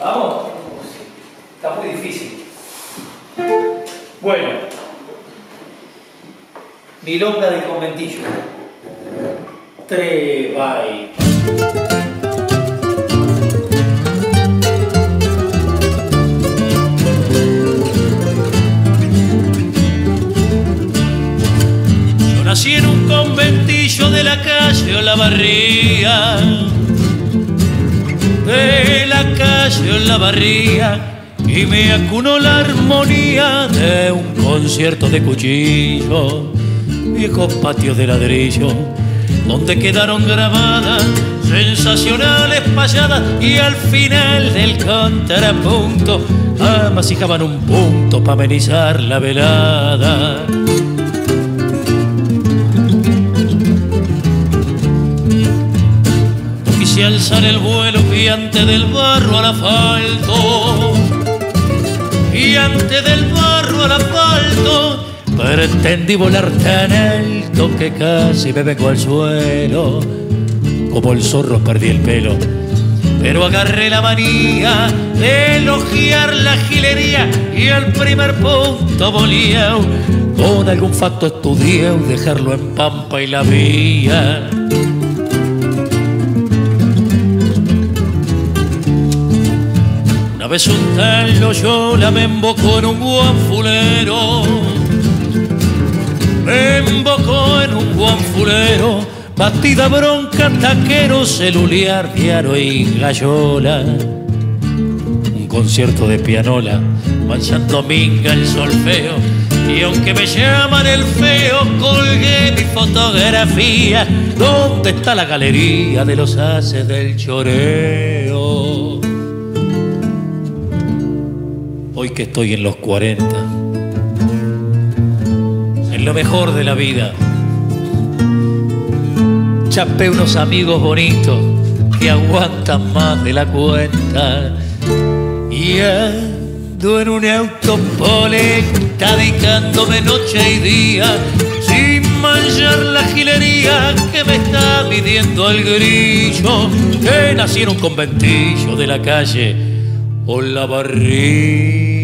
¿Vamos? Está muy difícil. Bueno. Milonga de conventillo. Tres, bye. Nací en un conventillo de la calle Olavarría. De la calle Olavarría. Y me acunó la armonía de un concierto de cuchillo. Viejos patios de ladrillo. Donde quedaron grabadas sensacionales payadas y al final del contrapunto amasijaban un punto para amenizar la velada. Alzar el vuelo y antes del barro al asfalto. Y antes del barro al asfalto pretendí volar tan alto que casi me vengo al suelo. Como el zorro perdí el pelo pero agarré la manía de elogiar la gilería y el primer punto volía. Con algún facto estudié dejarlo en pampa y la vía vez un tal Loyola me embocó en un guanfulero, me embocó en un guanfulero, batida bronca, taquero, celular, piano y gallola. Un concierto de pianola, manchando minga el solfeo, y aunque me llaman el feo, colgué mi fotografía. ¿Dónde está la galería de los haces del choreo? Hoy que estoy en los 40, en lo mejor de la vida, chapé unos amigos bonitos que aguantan más de la cuenta. Y ando en un autopoleta dedicándome noche y día, sin manchar la gilería que me está midiendo el grillo, que nací en un conventillo de la calle o la.